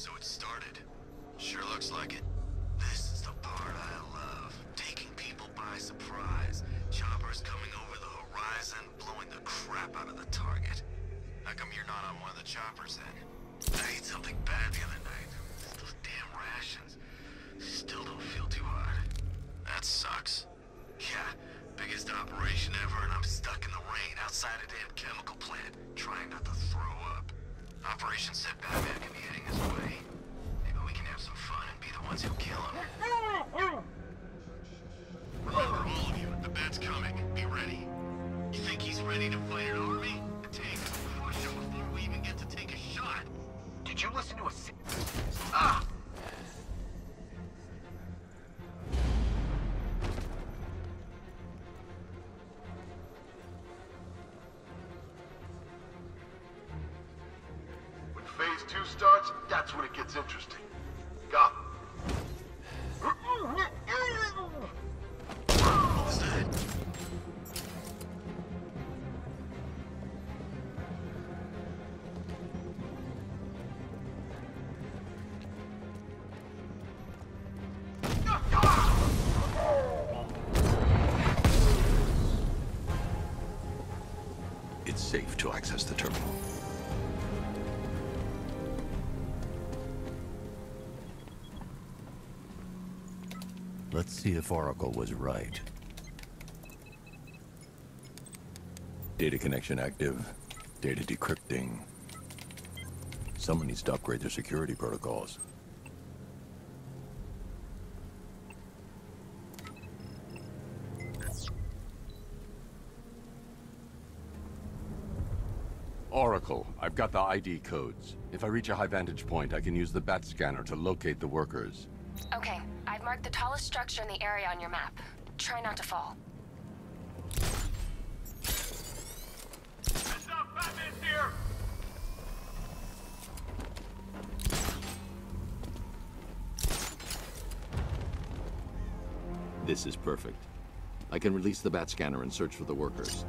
So it started. Sure looks like it. This is the part I love. Taking people by surprise. Choppers coming over the horizon, blowing the crap out of the target. How come you're not on one of the choppers then? I ate something bad the other night. Those damn rations. Still don't feel too hot. That sucks. Yeah, biggest operation ever and I'm stuck in the rain outside a damn chemical plant, trying not to throw. Operation said Batman could be heading his way. Maybe we can have some fun and be the ones who kill him. Remember, all of you, the bat's coming. Be ready. You think he's ready to fight an army? Take push him before we even get to take a shot. Did you listen to a Ah! Two starts, that's when it gets interesting. Let's see if Oracle was right. Data connection active. Data decrypting. Someone needs to upgrade their security protocols. Oracle, I've got the ID codes. If I reach a high vantage point, I can use the bat scanner to locate the workers. Okay, I've marked the tallest structure in the area on your map. Try not to fall. Heads up, Batman's here! This is perfect. I can release the bat scanner and search for the workers.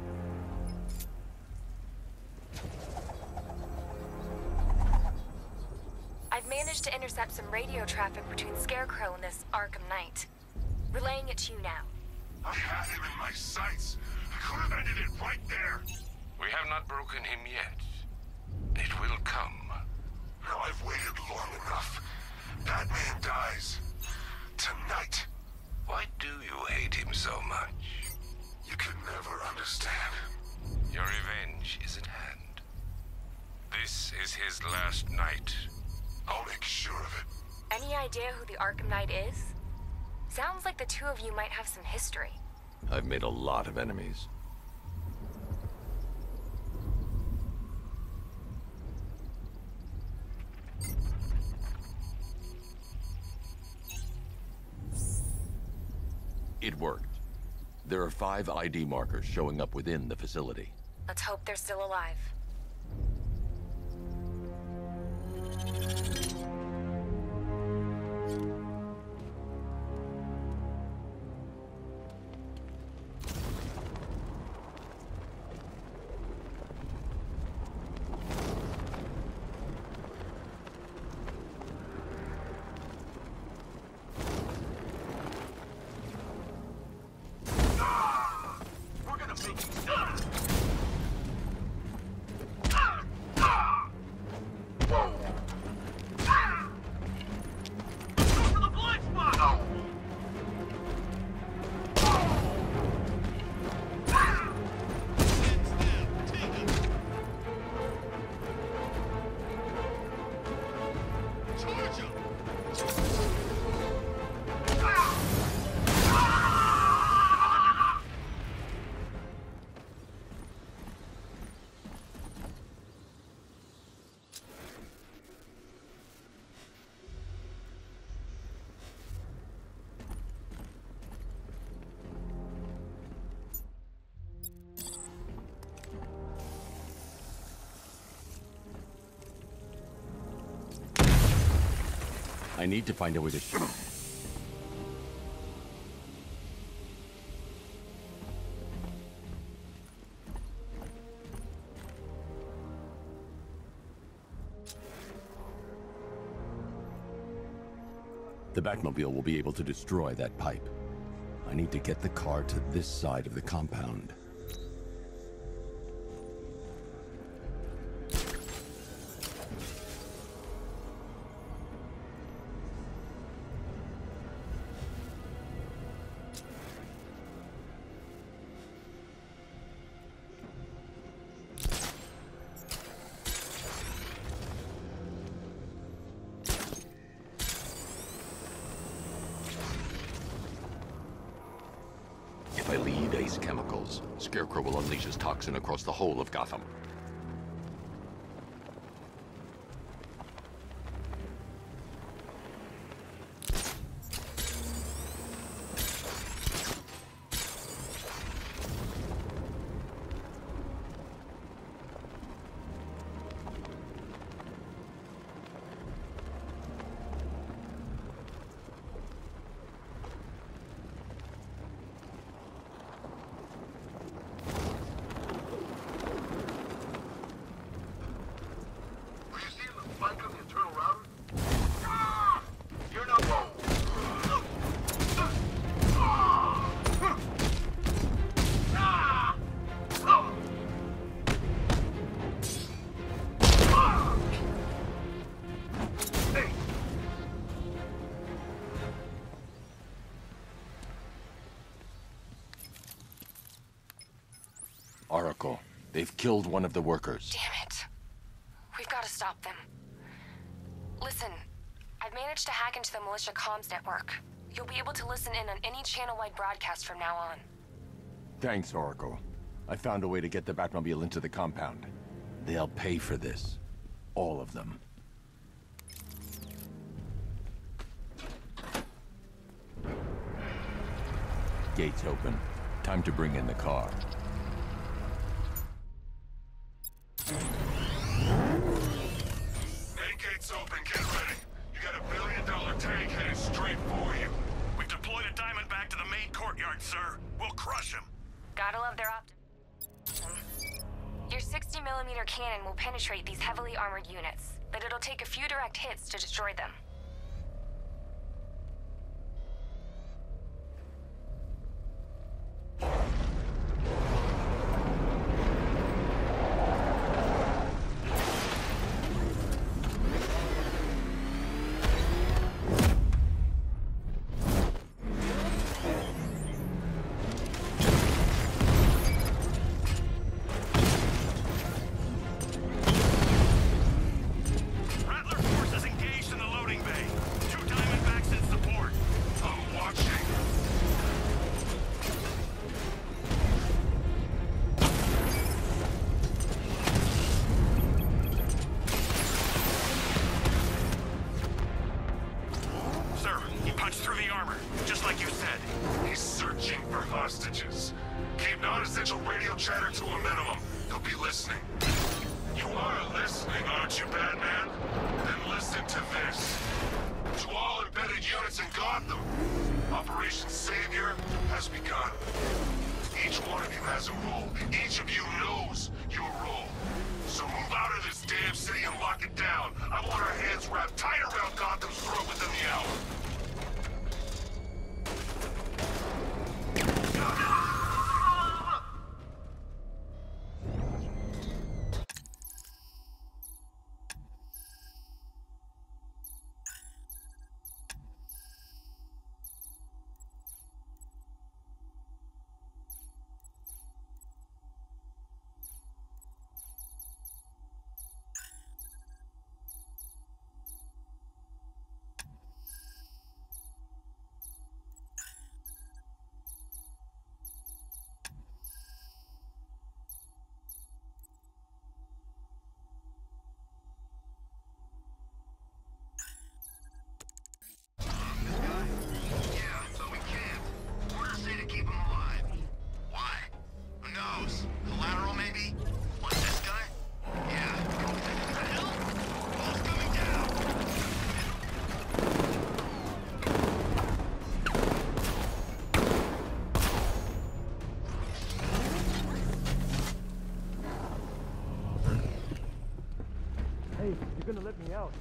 Managed to intercept some radio traffic between Scarecrow and this Arkham Knight. Relaying it to you now. I had him in my sights. I could have ended it right there. We have not broken him yet. It will come. Now I've waited long enough. Batman dies. Tonight. Why do you hate him so much? You can never understand. Your revenge is at hand. This is his last night. I'll make sure of it. Any idea who the Arkham Knight is? Sounds like the two of you might have some history. I've made a lot of enemies. It worked. There are five ID markers showing up within the facility. Let's hope they're still alive. I need to find a way to... The Batmobile will be able to destroy that pipe. I need to get the car to this side of the compound. across the whole of Gotham. They've killed one of the workers. Damn it. We've got to stop them. Listen, I've managed to hack into the militia comms network. You'll be able to listen in on any channel-wide broadcast from now on. Thanks, Oracle. I found a way to get the Batmobile into the compound. They'll pay for this. All of them. Gates open. Time to bring in the car. sir. We'll crush him. Gotta love their optimism. Your 60 millimeter cannon will penetrate these heavily armored units, but it'll take a few direct hits to destroy them.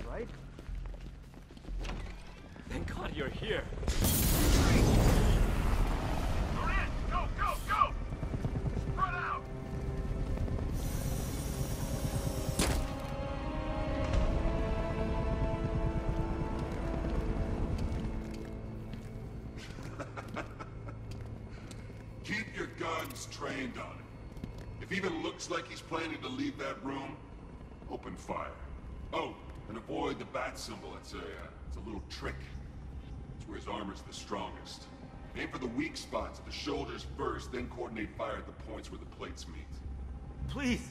right? Thank God you're here. Keep your guns trained on him. If even looks like he's planning to leave that room, open fire. And avoid the bat symbol. It's a, uh, it's a little trick. It's where his armor's the strongest. Aim for the weak spots at the shoulders first, then coordinate fire at the points where the plates meet. Please.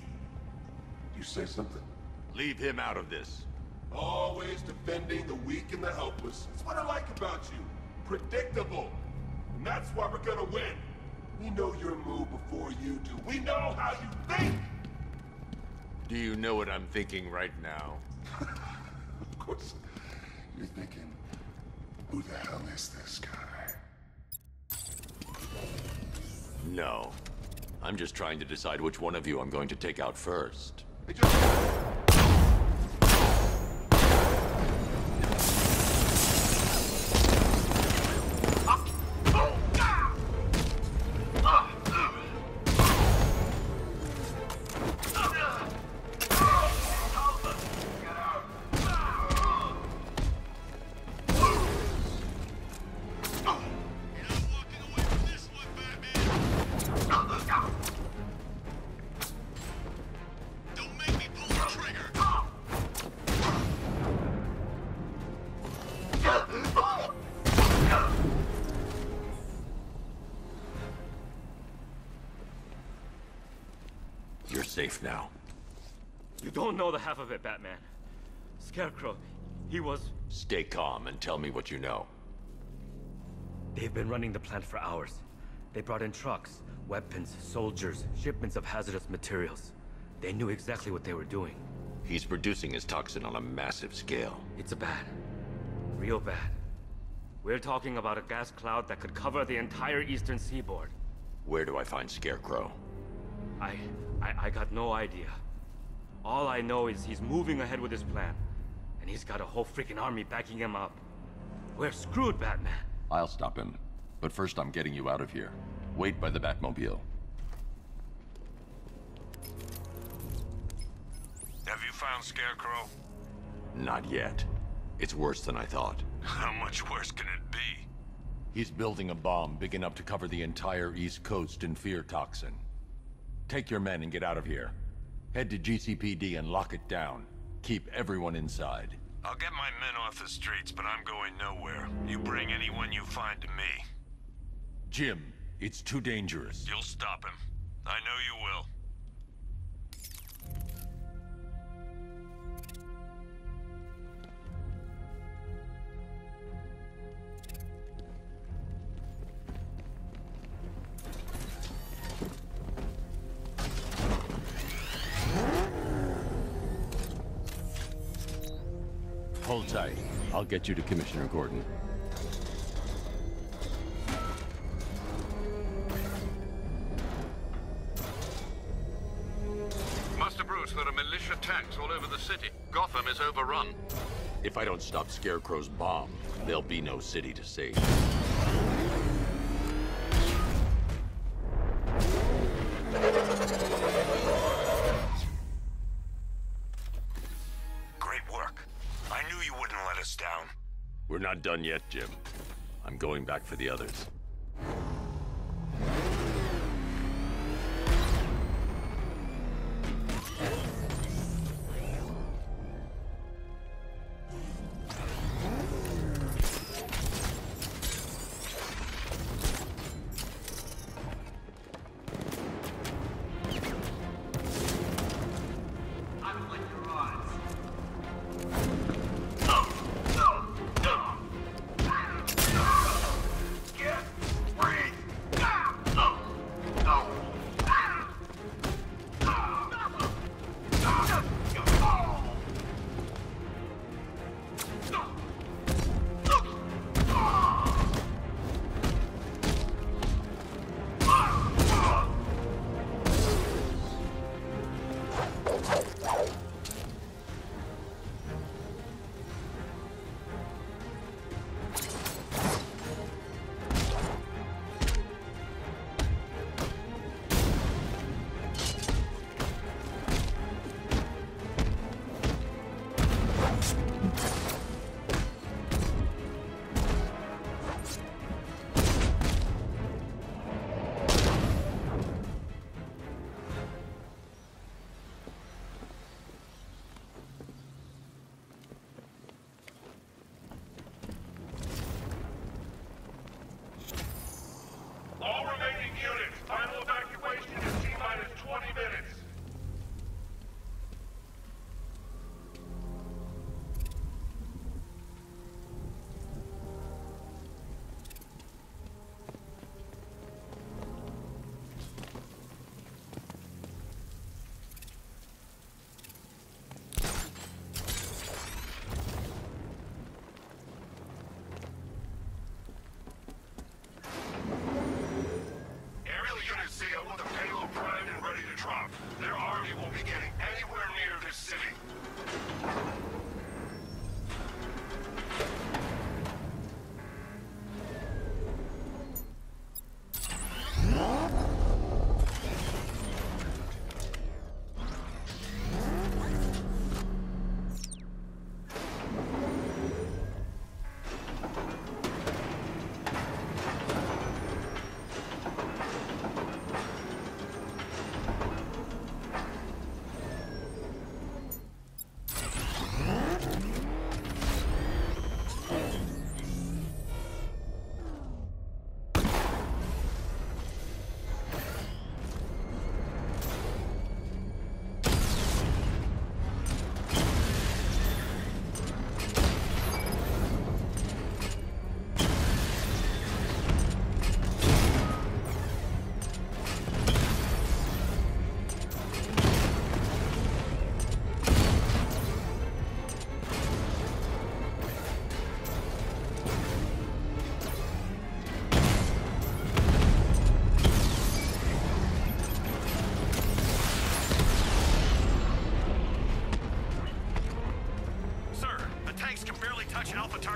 You say something? Leave him out of this. Always defending the weak and the helpless. That's what I like about you. Predictable. And that's why we're gonna win. We know your move before you do. We know how you think! Do you know what I'm thinking right now? Of course, you're thinking, who the hell is this guy? No. I'm just trying to decide which one of you I'm going to take out first. Safe now. You don't know the half of it, Batman. Scarecrow, he was... Stay calm and tell me what you know. They've been running the plant for hours. They brought in trucks, weapons, soldiers, shipments of hazardous materials. They knew exactly what they were doing. He's producing his toxin on a massive scale. It's a bad. Real bad. We're talking about a gas cloud that could cover the entire eastern seaboard. Where do I find Scarecrow? I, I... I got no idea. All I know is he's moving ahead with his plan. And he's got a whole freaking army backing him up. We're screwed, Batman. I'll stop him. But first I'm getting you out of here. Wait by the Batmobile. Have you found Scarecrow? Not yet. It's worse than I thought. How much worse can it be? He's building a bomb big enough to cover the entire East Coast in fear toxin. Take your men and get out of here. Head to GCPD and lock it down. Keep everyone inside. I'll get my men off the streets, but I'm going nowhere. You bring anyone you find to me. Jim, it's too dangerous. You'll stop him. I know you will. I'll get you to Commissioner Gordon. Master Bruce, there are militia tanks all over the city. Gotham is overrun. If I don't stop Scarecrow's bomb, there'll be no city to save. Done yet, Jim. I'm going back for the others.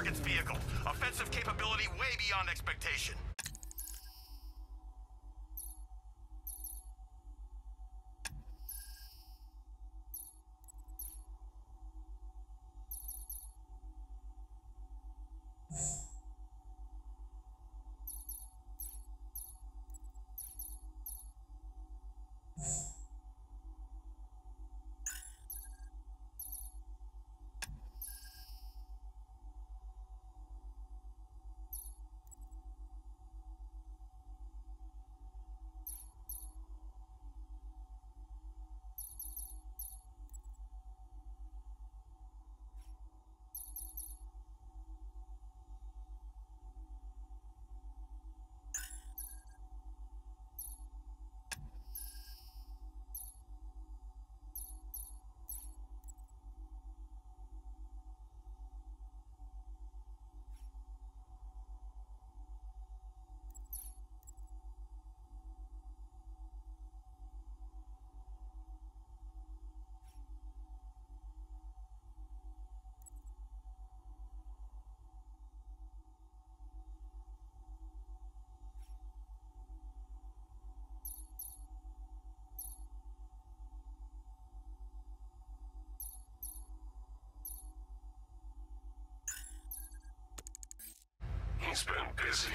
Target's vehicle. Busy.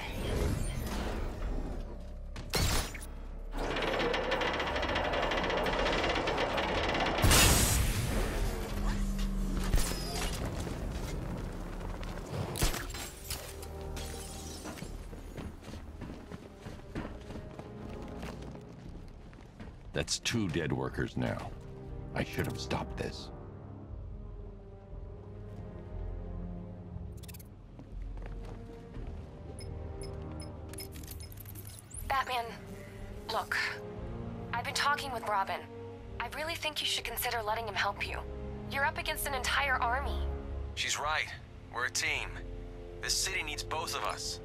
That's two dead workers now. I should have stopped this. Look. I've been talking with Robin. I really think you should consider letting him help you. You're up against an entire army. She's right. We're a team. This city needs both of us.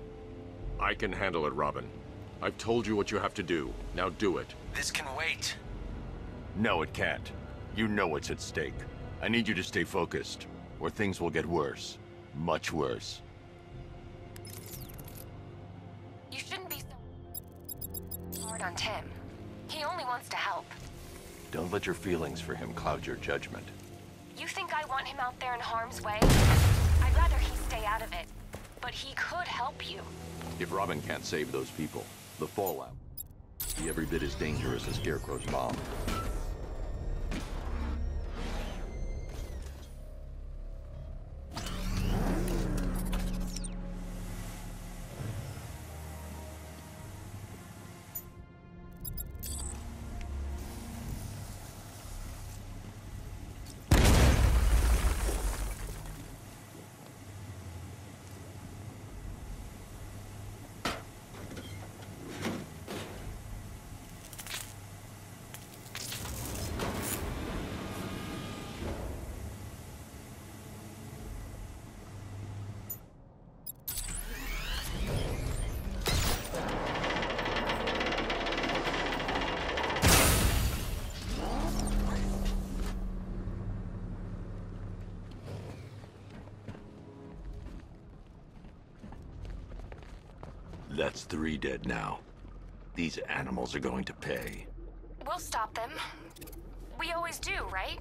I can handle it, Robin. I've told you what you have to do. Now do it. This can wait. No, it can't. You know what's at stake. I need you to stay focused, or things will get worse. Much worse. Don't let your feelings for him cloud your judgment. You think I want him out there in harm's way? I'd rather he stay out of it. But he could help you. If Robin can't save those people, the fallout be every bit as dangerous as Scarecrow's bomb. That's three dead now. These animals are going to pay. We'll stop them. We always do, right?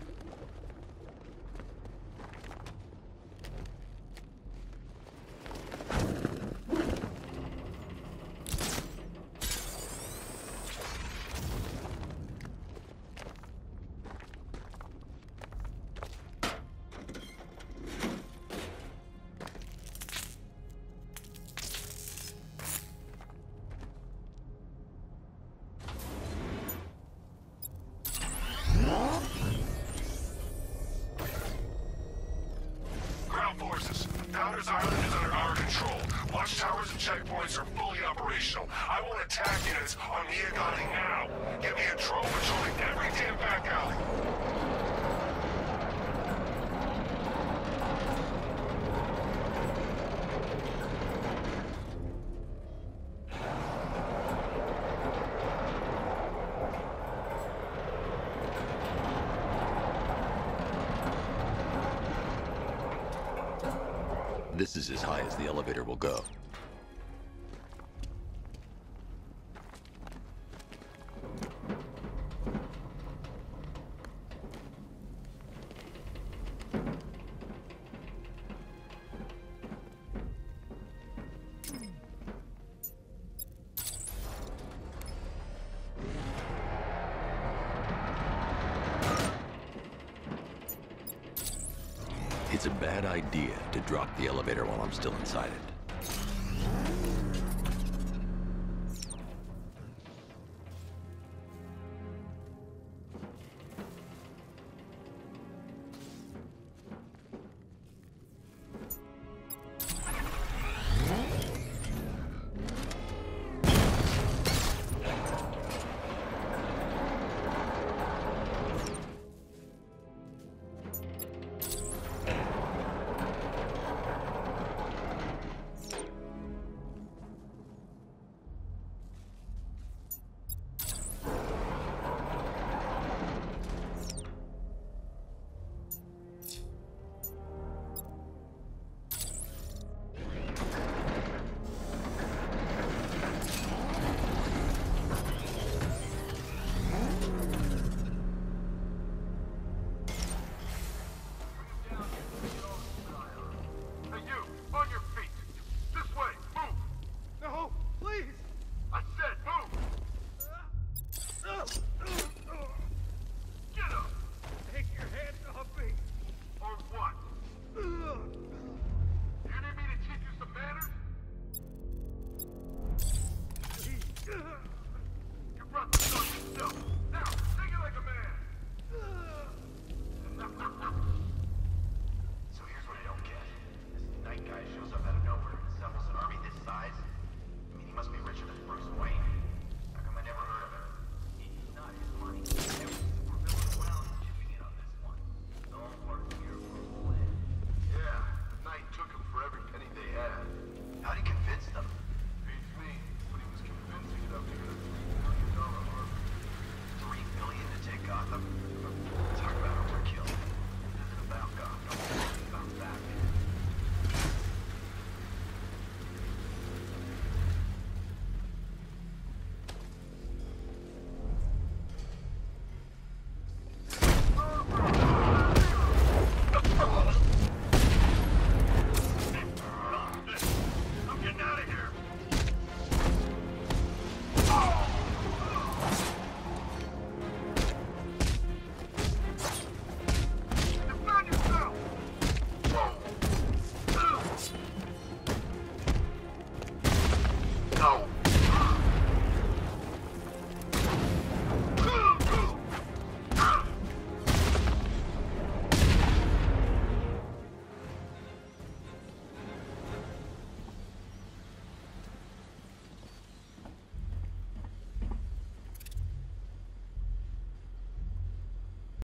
Will go. It's a bad idea to drop the elevator while I'm still inside it.